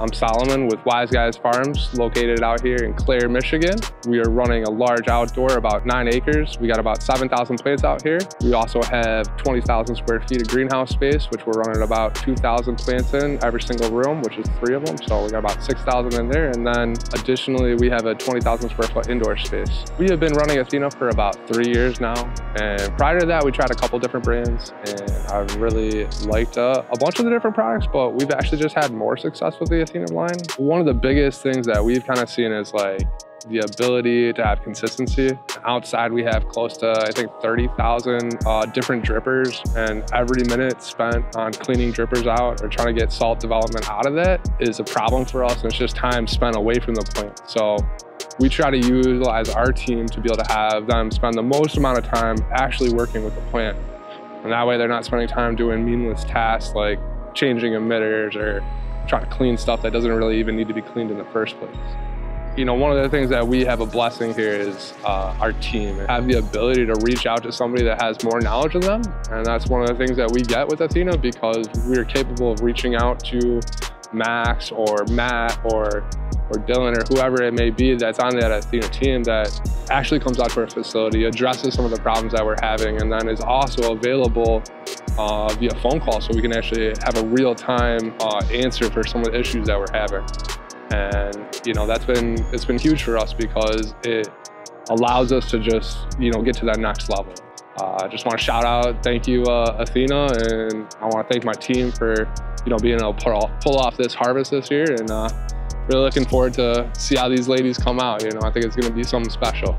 I'm Solomon with Wise Guys Farms, located out here in Clare, Michigan. We are running a large outdoor, about nine acres. We got about 7,000 plants out here. We also have 20,000 square feet of greenhouse space, which we're running about 2,000 plants in every single room, which is three of them. So we got about 6,000 in there. And then additionally, we have a 20,000 square foot indoor space. We have been running Athena for about three years now. And prior to that, we tried a couple different brands and I really liked uh, a bunch of the different products, but we've actually just had more success with the Line. One of the biggest things that we've kind of seen is like the ability to have consistency. Outside, we have close to, I think, 30,000 uh, different drippers, and every minute spent on cleaning drippers out or trying to get salt development out of that is a problem for us, and it's just time spent away from the plant. So we try to utilize our team to be able to have them spend the most amount of time actually working with the plant. And that way they're not spending time doing meaningless tasks like changing emitters or trying to clean stuff that doesn't really even need to be cleaned in the first place. You know, one of the things that we have a blessing here is uh, our team. Have the ability to reach out to somebody that has more knowledge than them. And that's one of the things that we get with Athena because we are capable of reaching out to Max or Matt or or Dylan or whoever it may be that's on that Athena team that actually comes out to our facility, addresses some of the problems that we're having, and then is also available uh, via phone call so we can actually have a real-time uh, answer for some of the issues that we're having. And you know that's been it's been huge for us because it allows us to just you know get to that next level. Uh, I just want to shout out, thank you, uh, Athena, and I want to thank my team for you know being able to pull off, pull off this harvest this year, and uh, really looking forward to see how these ladies come out. You know, I think it's going to be something special.